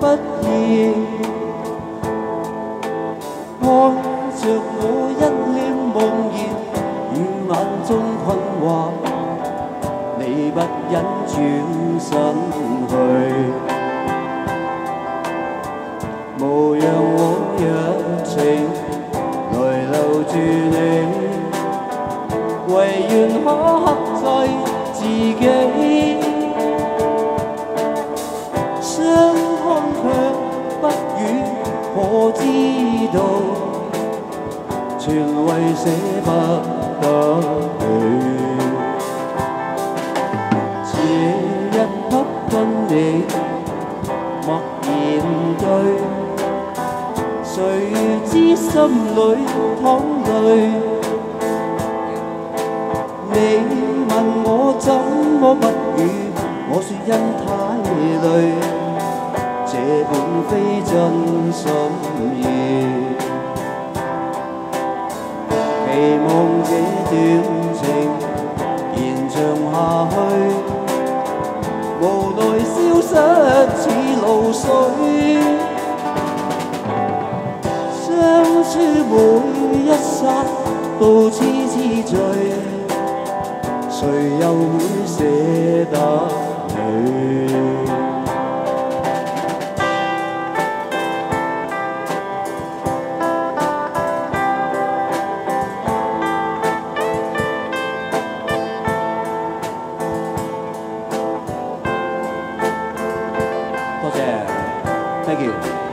不要。看着我一脸茫然，与眼中困惑，你不忍转身为舍不得你。这一刻跟你默然对。谁知心里淌 每一刹都痴痴醉，谁又会舍得你？多谢，thank you。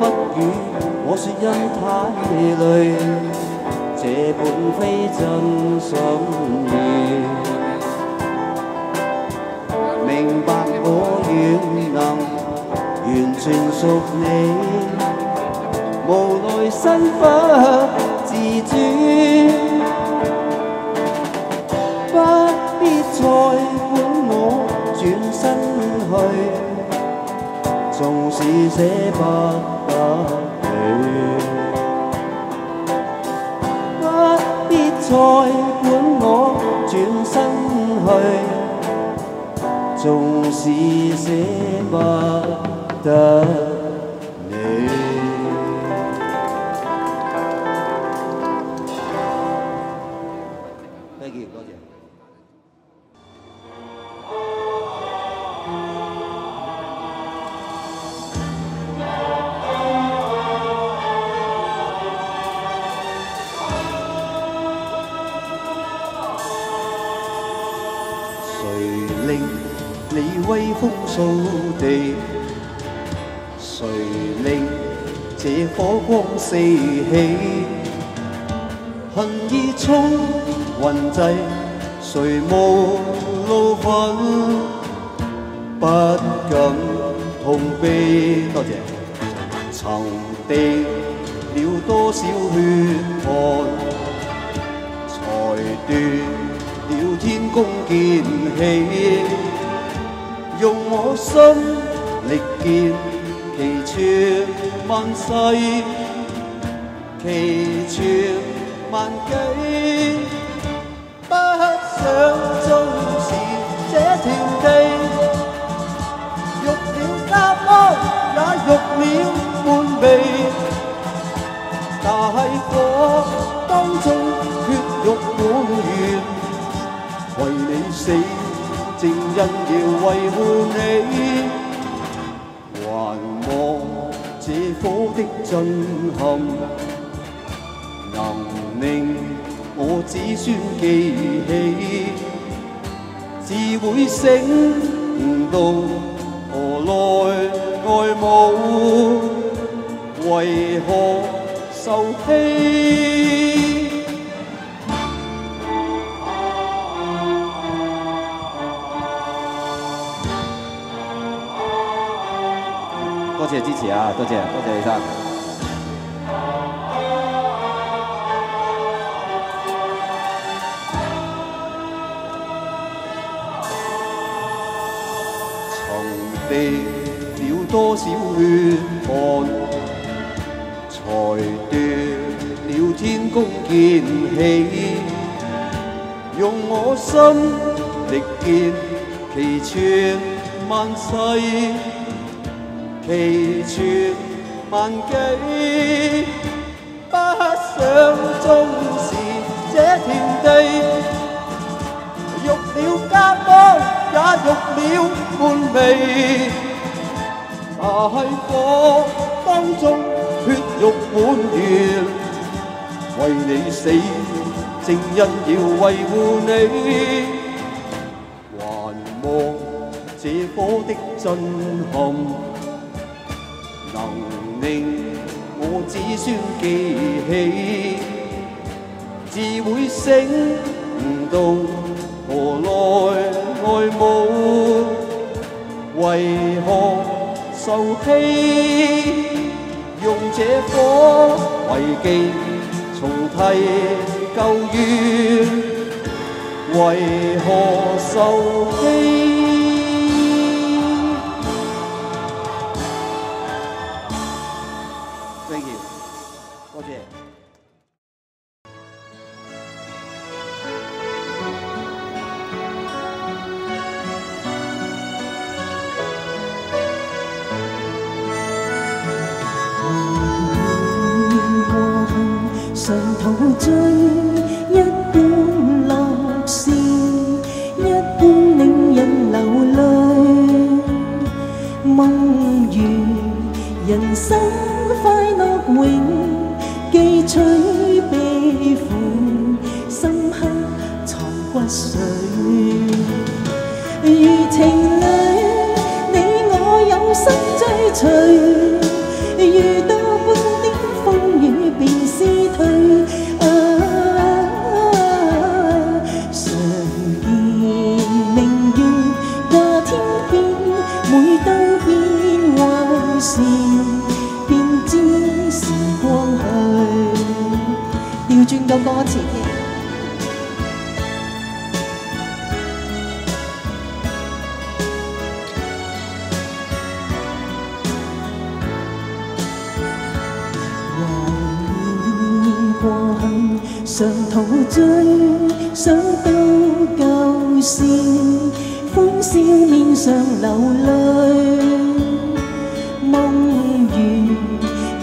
不语？我说因太累，这本非真心意。明白我愿能完全属你。无奈身不自主，不必再管我转身去，纵是舍不得你， 不必再管我转身去，纵是舍不得。 威风扫地？谁令这火光四起？恨意冲云际，谁无怒愤？不敢痛悲。多谢。曾滴了多少血汗，才断。了天公剑气，用我心力剑，奇穿万世，奇穿万纪。不想纵是这条地，欲了家邦，也欲了半臂。大火当中，血肉满园。为你死， 正因要维护你，还望这火的震撼，能令我子孙记起，自会醒到何来爱慕，为何受欺？多謝支持啊！多謝多謝李生。曾滴了多少血汗，才断了天公劍氣，用我心力竭其寸萬世。奇传万纪，不想终是这田地，欲了家邦，也欲了半味。大火当中，血肉满园，为你死，正因要维护你。还望这火的震撼。 能令我子孫記起，自會醒到何來愛慕，為何受欺？用這火為記，重提舊怨，為何受欺？小面上流淚，夢如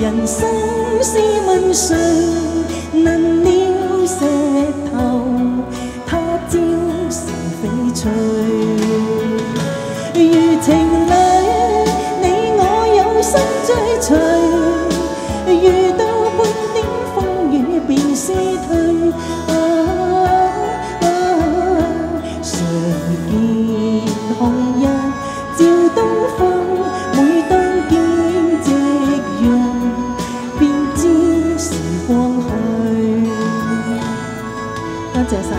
人生試問誰能了石頭，他朝成翡翠。如情侶，你我有心追隨，遇到半點風雨便思退。谢谢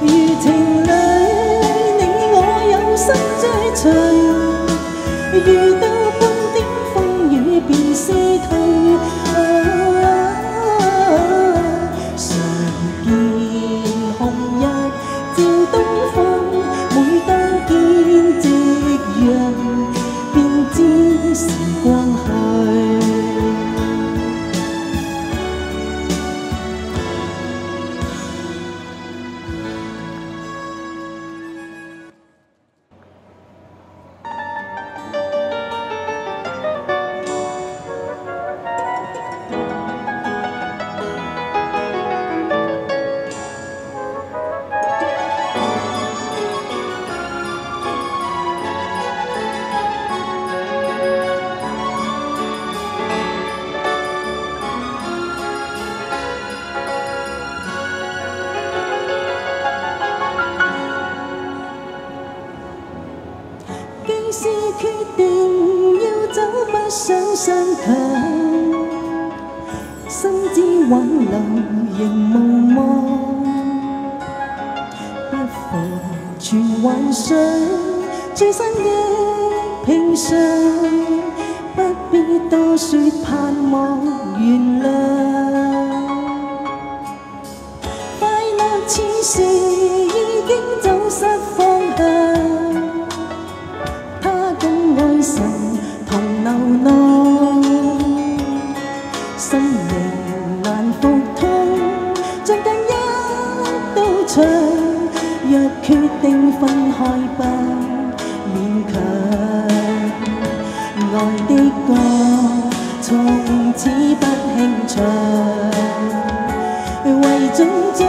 如情泪你我有心追随。遇到不是决定要走不想相痛心知挽留仍无望。不妨全幻想最新的平常不必多说盼望原谅种种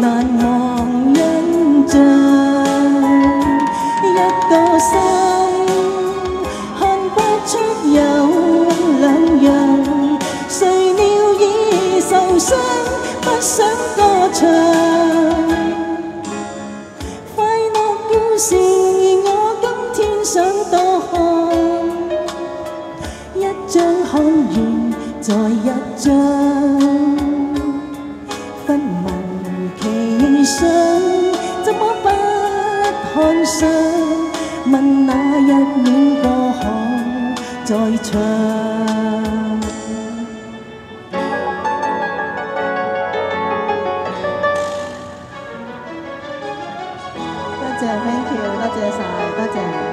难忘印象，一个心看不出有两样，谁料已受伤，不想歌唱。快乐故事，我今天想多看，一张看完再一张， 謝晒，多谢，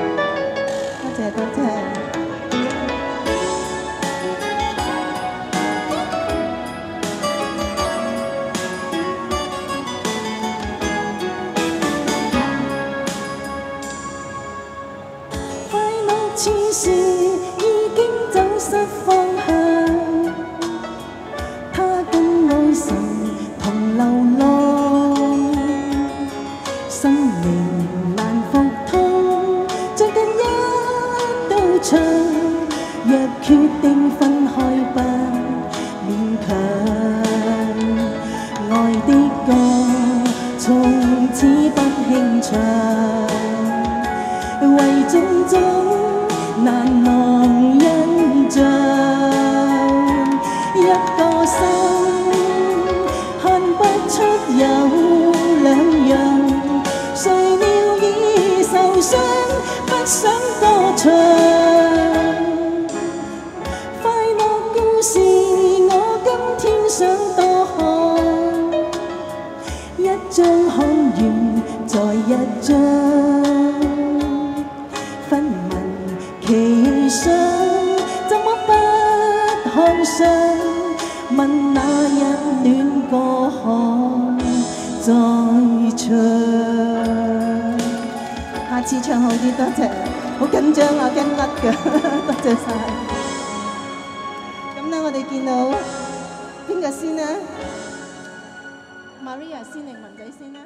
一个心看不出有两样。谁料已受伤，不想歌唱。快乐故事，我今天想多看，一张看完再一张，分文其上，怎么不看上？ 问那日暖歌可再唱？下次唱好啲，多谢。好紧张啊，惊甩噶，多谢晒。咁咧，我哋见到边个先咧 Maria 先定文仔先咧？